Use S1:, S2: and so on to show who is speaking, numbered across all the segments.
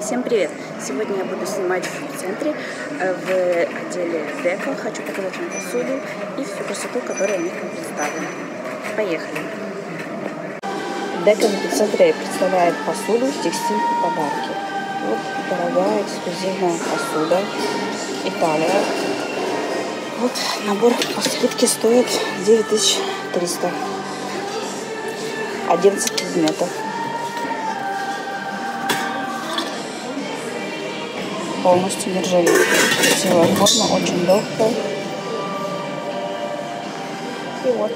S1: Всем привет! Сегодня я буду снимать в центре, э, в отделе Дека. Хочу показать вам посуду и всю красоту, которая у них представлена. Поехали! Дека в эпицентре представляет посуду, текстиль и подарки. Вот дорогая эксклюзивная посуда. Италия. Вот набор по скидке стоит 9300. 11 предметов. Полностью нержавеет. Красивая форма, очень легкая. И вот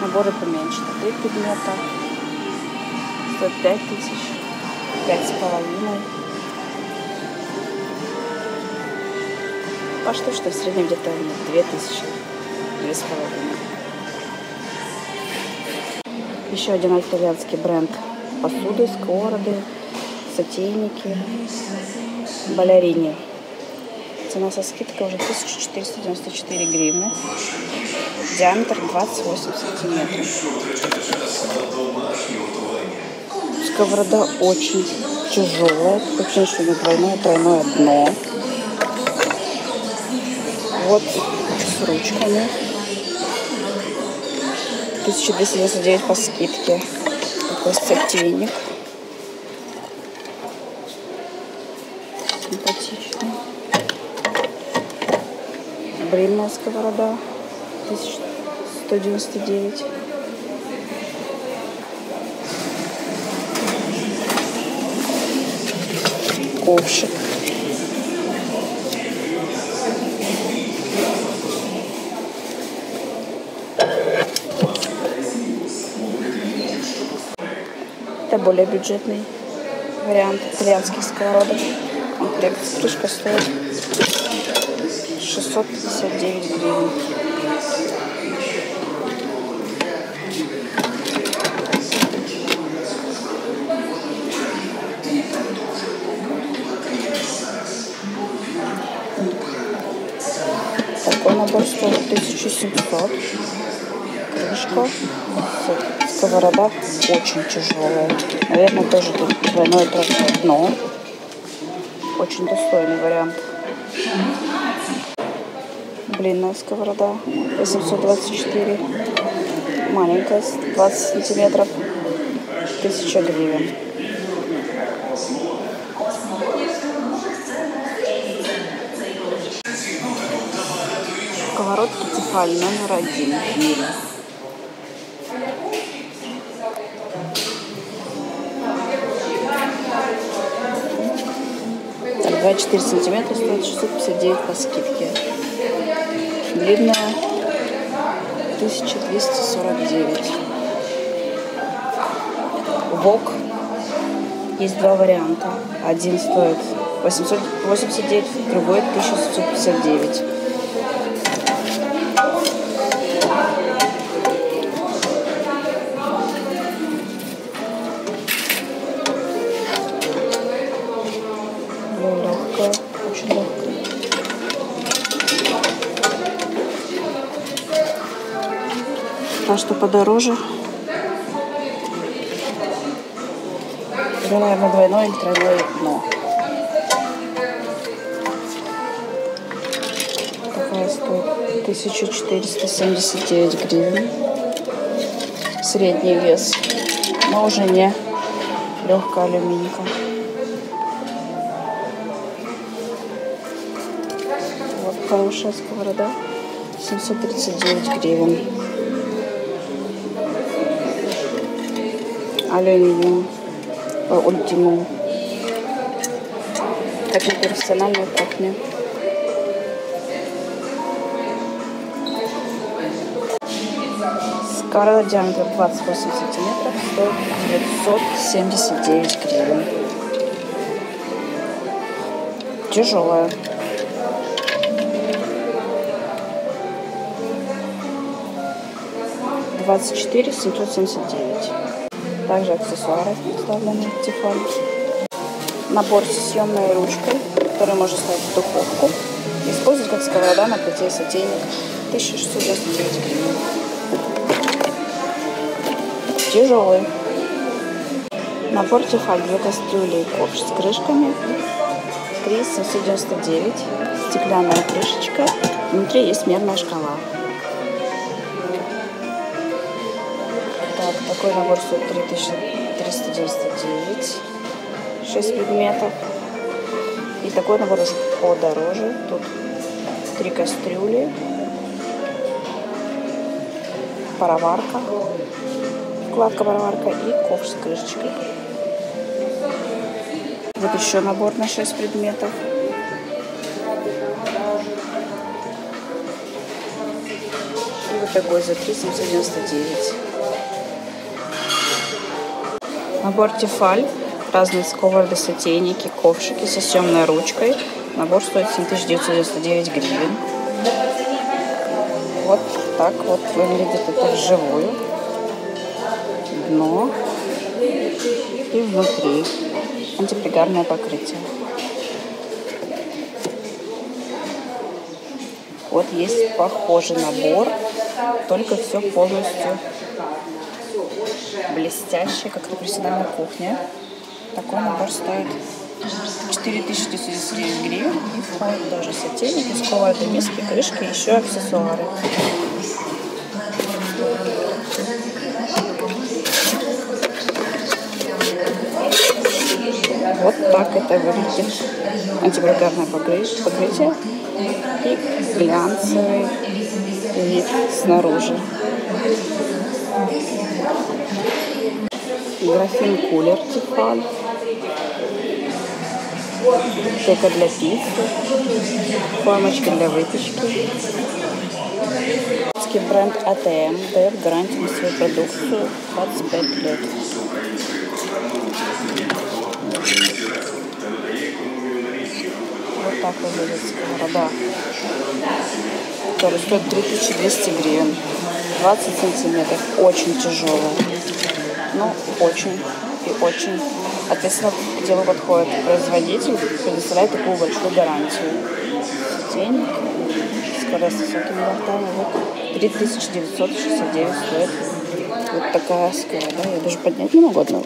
S1: наборы поменьше. Три предмета. Стоит пять тысяч. Пять с половиной. По что, что в среднем где-то две тысячи. Две с половиной. Еще один итальянский бренд посуды, сковороды, сотейники балерине. Цена со скидкой уже 1494 гривны. Диаметр 28 сантиметров. Сковорода очень тяжелая. Такое что у нее двойное тройное дно. Вот с ручками. 1299 по скидке. Такой сотейник. симпатичный. Брильная сковорода 1199. Ковшик. Это более бюджетный вариант итальянских сковородок комплект. Стрижка стоит 659 гривен. Такой набор стоит 1700. Крышка. Сковорода очень тяжелая. Наверное, тоже тут двойное дно. Очень достойный вариант. Блинная сковорода 824. Маленькая, 20 сантиметров. 1000 гривен. Сковородки Тефаль номер один в мире. 24 сантиметра стоит 659 по скидке. Длинная 1249. Вок. Есть два варианта. Один стоит 889, другой 1759. Что подороже. Это, наверное, двойное или тройное дно. Такая стоит 1479 гривен. Средний вес, но уже не легкая алюминика. хорошая сковорода. 739 гривен. Алюминиум. Ультимум. Так на профессиональной кухне. Сковорода диаметром 28 сантиметров стоит 979 гривен. Тяжелая. 24 779. Также аксессуары представлены Тефаль. Набор с съемной ручкой, который можно ставить в духовку. Использовать как сковорода на плите сотейник. 1699 гривен. Тяжелый. Набор Тефаль для кастрюли и ковш с крышками. 3 799. Стеклянная крышечка. Внутри есть мерная шкала. Такой набор стоит 3399. 6 предметов. И такой набор уже подороже. Тут три кастрюли, пароварка, вкладка пароварка и ковш с крышечкой. Вот еще набор на 6 предметов. И вот такой за 3799. Набор Тефаль. Разные сковороды, сотейники, ковшики со съемной ручкой. Набор стоит 7999 гривен. Вот так вот выглядит это вживую. Дно и внутри антипригарное покрытие. Вот есть похожий набор, только все полностью блестящее, как на профессиональной кухне. Такой набор стоит 4999 гривен и входит тоже сотейники, сковороды, миски, крышки, еще аксессуары. Вот так это выглядит. Антипригарное покрытие и глянцевый вид снаружи. Графин кулер Тефаль. Тека для пиццы. Формочки для выпечки. Бренд АТМ дает гарантию на свою продукцию 25 лет. Вот так выглядит сковорода, которая стоит 3200 гривен. 20 сантиметров. Очень тяжелая. Ну, очень и очень ответственно к делу подходит. Производитель предоставляет такую большую гарантию. Денег, скорость с высокими бортами. Вот 3969 стоит вот такая сковорода. Я даже поднять не могу одну.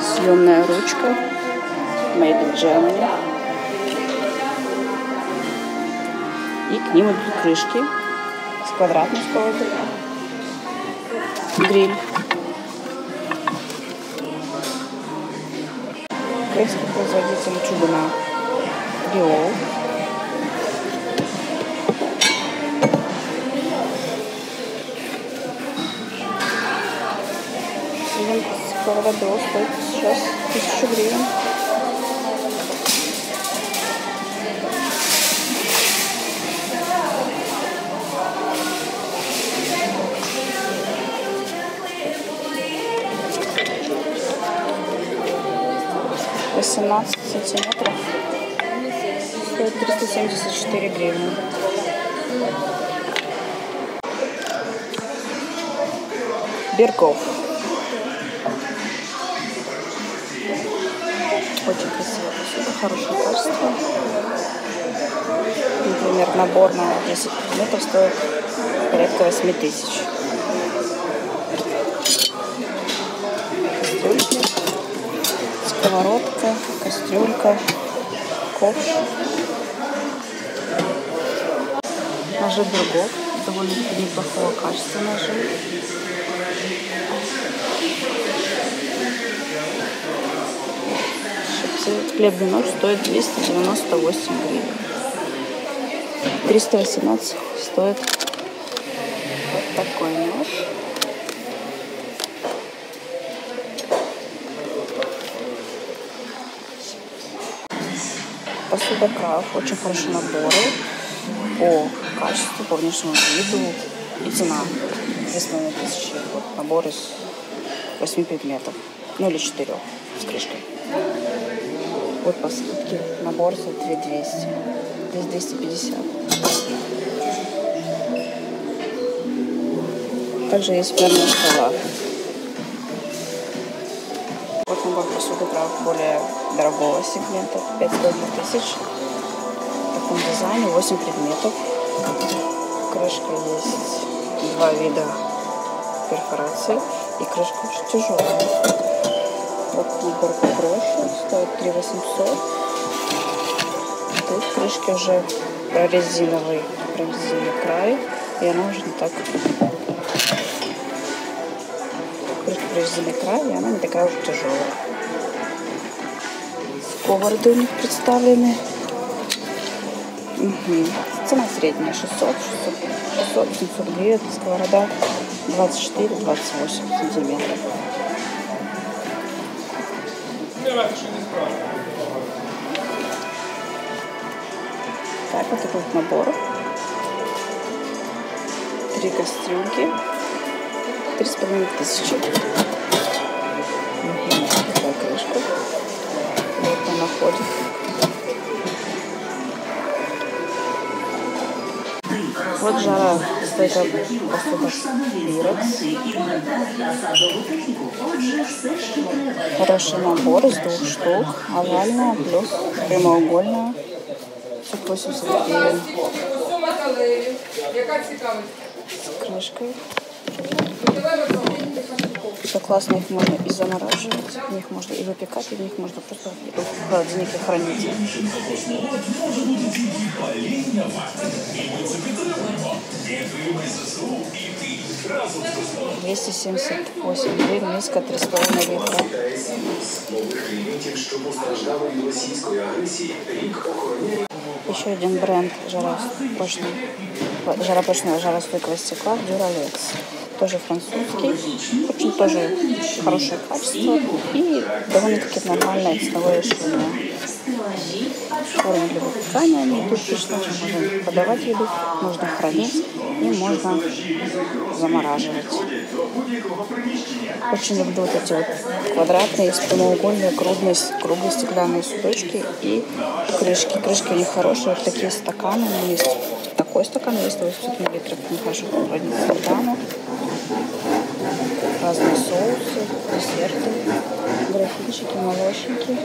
S1: Съемная ручка. Made in Germany. И к ним идут крышки с квадратной сковородой. Гриль. Корейский производитель чугуна. Биол. Один сковородок стоит сейчас тысячу гривен. Восемнадцать сантиметров стоит 374 гривны. Бергов. Очень красивая посуда, хорошее качество. Например, набор на 10 предметов стоит порядка 8 тысяч. Сковородка, кастрюлька, ковш. Ножи Бергов, довольно-таки неплохого качества ножи. Хлебный нож стоит 298 гривен. 318 стоит вот такой нож. Посуда Крав. Очень хорошие наборы по качеству, по внешнему виду и цена. 2,5 тысячи. Вот набор из 8 предметов. Ну или 4 с крышкой. Вот по скидке набор за 3200. Здесь 250. Также есть мерная шкала. Посуды, правда, более дорогого сегмента. 5 тысяч. В таком дизайне 8 предметов. Крышка есть. Два вида перфорацией. И крышка очень тяжелая. Вот набор попроще. Стоит 3 800. Тут крышки уже прорезиновый, прорезиновый край. И она уже не так... Крышка прорезиновый край, и она не такая уж тяжелая. Сковороды у них представлены. Угу. Цена средняя 600, 600, 600 700 гривен. Сковорода 24-28 сантиметров. Так, вот такой вот набор. Три кастрюльки. Три с половиной тысячи. Угу. Такая крышка. Вот она ходит. Вот жара стойка посуда Пирекс. Хороший набор из двух штук. Овальная плюс прямоугольная. 80 гривен. С крышкой. Все классно, их можно и замораживать, в них можно и выпекать, и в них можно просто в холодильнике хранить. 278 гривень, миска 3,5 літра. Еще один бренд жаропрочного, жаропрочного жаростойкого стекла Duralex. Тоже французский, очень тоже хорошее качество и довольно-таки нормальное ценовое решение. Формы для выпекания они точно. Можно подавать еду, можно хранить и можно замораживать. Очень люблю вот эти вот квадратные, есть прямоугольные, круглые, круглые стеклянные судочки и крышки. Крышки у них хорошие, вот такие стаканы. У есть такой стакан, есть 800 мл. Хорошо хранить сметану. Разные соусы, десерты, графинчики, молочники.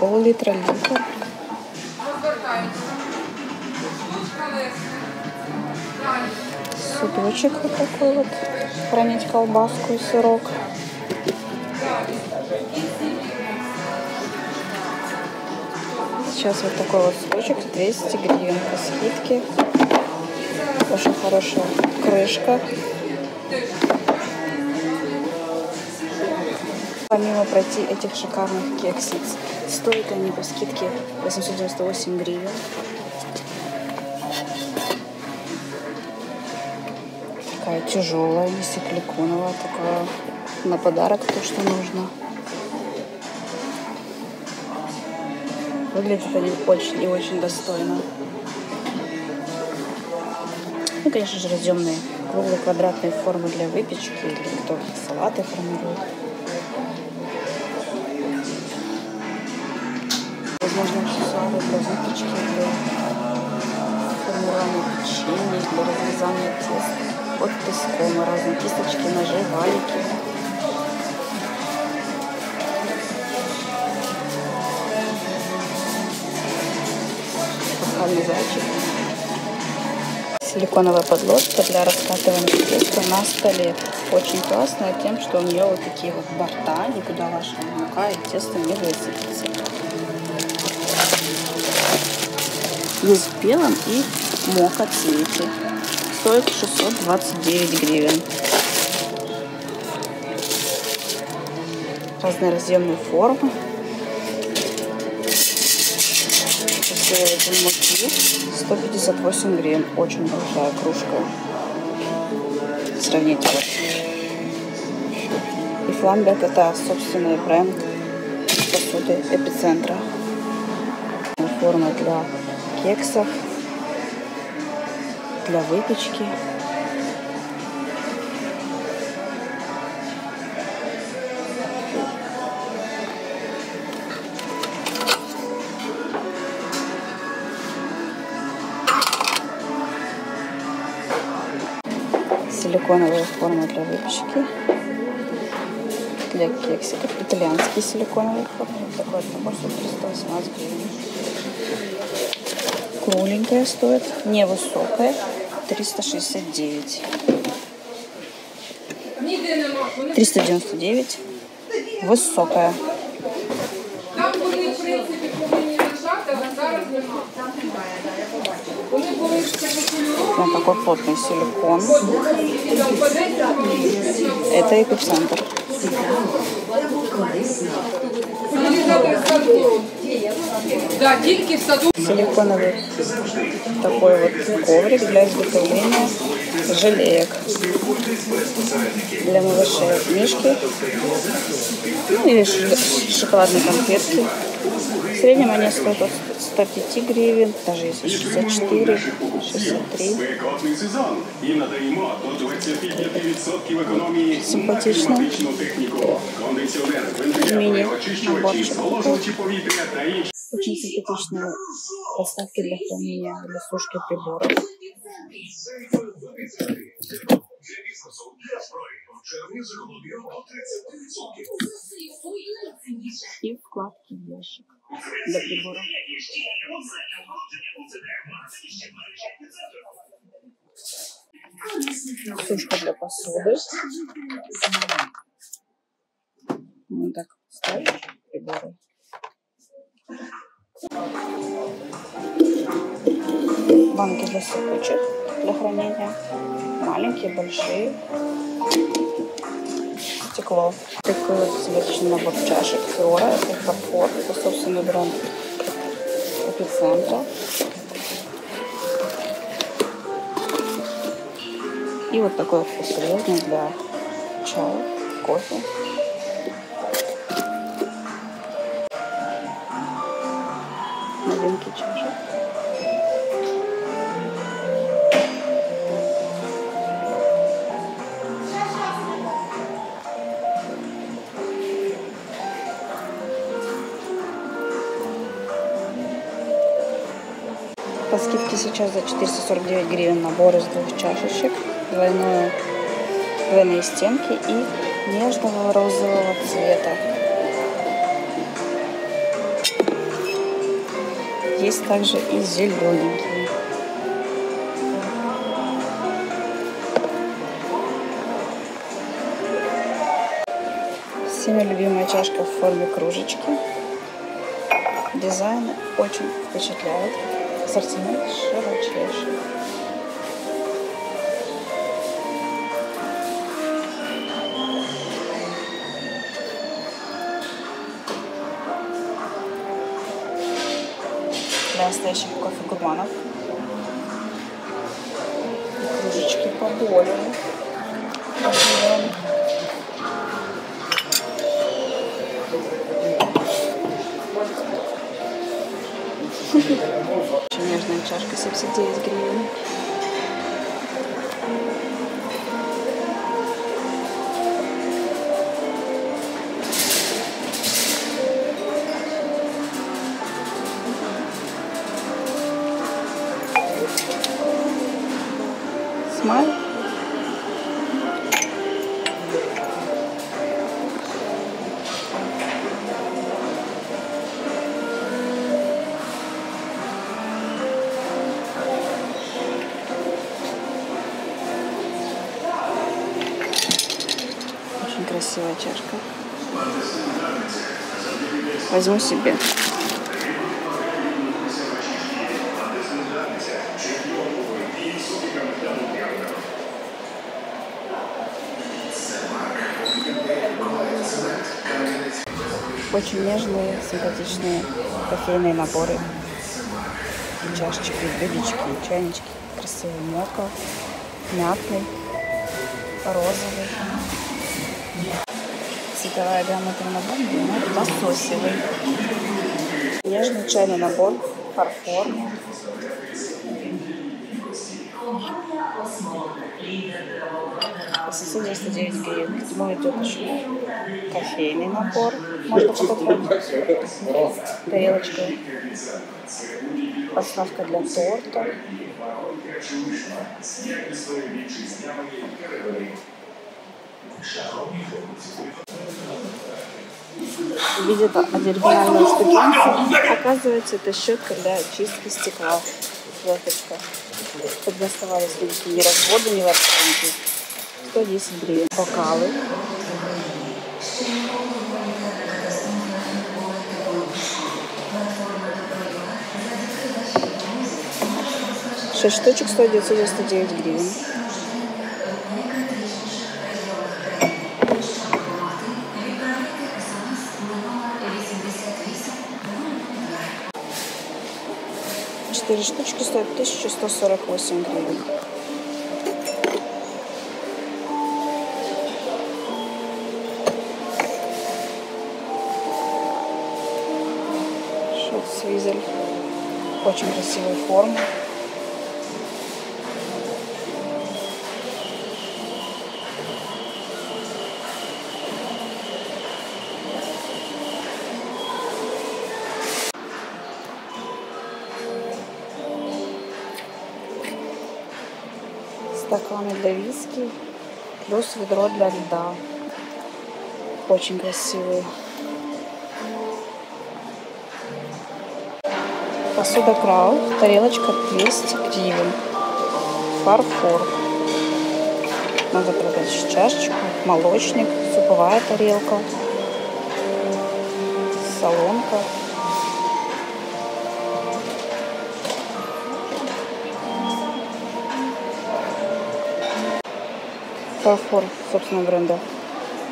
S1: Пол-литра литр. Судочек вот такой вот. Хранить колбаску и сырок. Сейчас вот такой вот судочек 200 гривен по скидке. Очень хорошая крышка. Помимо пройти этих шикарных кексиц, стоят они по скидке 898 гривен. Такая тяжелая, не силиконовая, такая на подарок то, что нужно. Выглядят они очень и очень достойно. Ну, конечно же, разъемные круглые квадратные формы для выпечки или кто салаты формирует. Возможно, аксессуары для выпечки, для формирования печенья, для разрезания теста. От песком, разные кисточки, ножи, валики. Пасхальный зайчик. Силиконовая подложка для раскатывания теста на столе. Очень классная тем, что у нее вот такие вот борта, никуда ваша мука и тесто не высыпется. Есть в и мока цвете. Стоит 629 гривен. Разные разъемные формы. Последователь муки 158 гривен. Очень большая кружка. Сравните вот. И фламберг это собственный бренд посуды эпицентра. Форма для кексов, для выпечки. Силиконовая форма для выпечки. Для кексиков. Итальянские силиконовые формы. Такой набор 318 гривен кругленькая стоит, невысокая. 369. 399. Высокая. такой плотный силикон.
S2: і там по 10 хвилин.
S1: Это эпицентр.
S2: Їздили в саду. Да, тільки в саду.
S1: Силиконовый такой вот коврик для изготовления желеек для малышей мишки ну, или ш- шоколадные конфетки. В среднем они стоят от 105 гривен, даже если 64, 63.
S3: Спекотний сезон і надаємо до 25% економії
S1: Симпатично.
S3: на кліматичну техніку. Кондиціонер, вентилятори,
S1: Міні.
S3: очищувачі,
S1: Наборчик.
S3: зволожувачі повітря та інші.
S1: Очень симпатичные подставки для хранения, для сушки приборов. И вкладки в ящик для приборов. Сушка для посуды. Вот так ставишь приборы. Банки для сыпучих, для хранения. Маленькие, большие. Стекло. Такой вот симпатичный набор чашек Фиора. Это фарфор. Это собственный бренд эпицентра. И вот такой вот посерьезный для чая, кофе. Новинки чашек. Сейчас за 449 гривен набор из двух чашечек, двойное, двойные стенки и нежного розового цвета. Есть также и зелененькие. Всеми любимая чашка в форме кружечки. Дизайн очень впечатляет. Ассортимент широчайший. Для настоящих кофе-гурманов. Кружечки поболее. Чашка, 79 гривен. Смайл. Возьму себе. Очень нежные, симпатичные кофейные наборы. Чашечки, блюдечки, чайнички. Красивый мока, мятный, розовый. Цветовая гамма термобомбы, но лососевый. Нежный чайный набор, фарфор. По 199 гривен. К нему идет еще кофейный набор. Можно покупать. Тарелочка. Подставка для торта. Видит оригинальную штукенцию. Оказывается, это щетка для чистки стекла. Чтобы не оставались никакие ни разводы, ни ворсинки. 110 гривен. Бокалы. Шесть штучек стоит 999 гривен. Четыре штучки стоят 1148 гривен. Шот-свизель. Очень красивой формы. Для виски, плюс ведро для льда. Очень красивые. Посуда Крау, тарелочка 200 гривен. Фарфор. Надо продать чашечку, молочник, суповая тарелка, солонка. Фарфор собственного бренда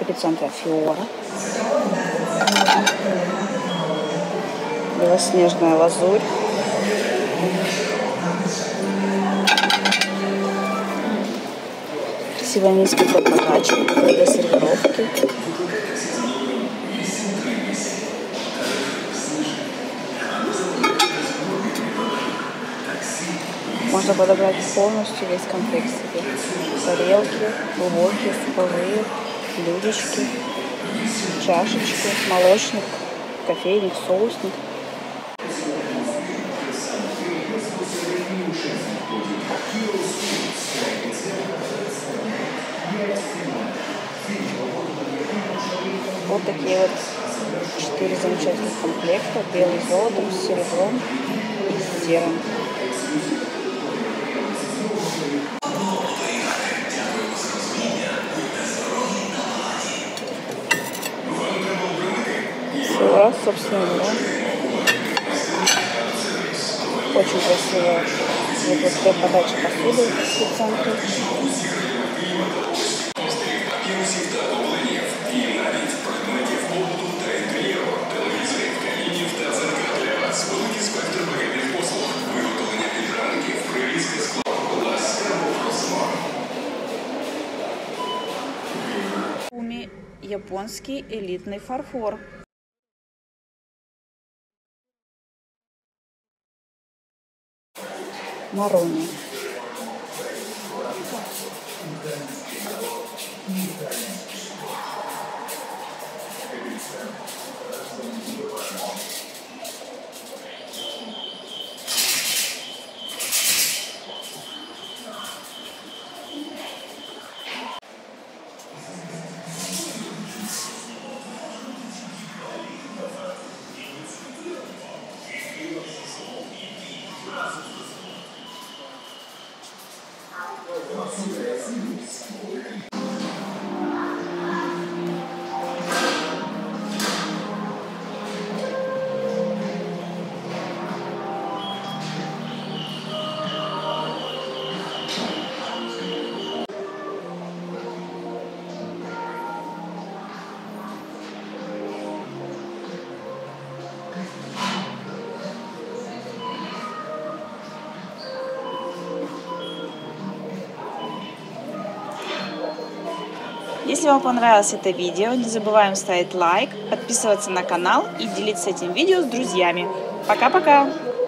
S1: эпицентра Фиора. Белоснежная лазурь. Красивая низкий подподачник для сервировки. Можно подобрать полностью весь комплект себе. Тарелки, глубокие, суповые, блюдечки, чашечки, молочник, кофейник, соусник. Вот такие вот четыре замечательных комплекта. Белый золотом, серебром и с серым. Собственно говоря. Очень красивая вот эта подача посуды в центре. Уми японский элитный фарфор. Марони. Если вам понравилось это видео, не забываем ставить лайк, подписываться на канал и делиться этим видео с друзьями. Пока-пока!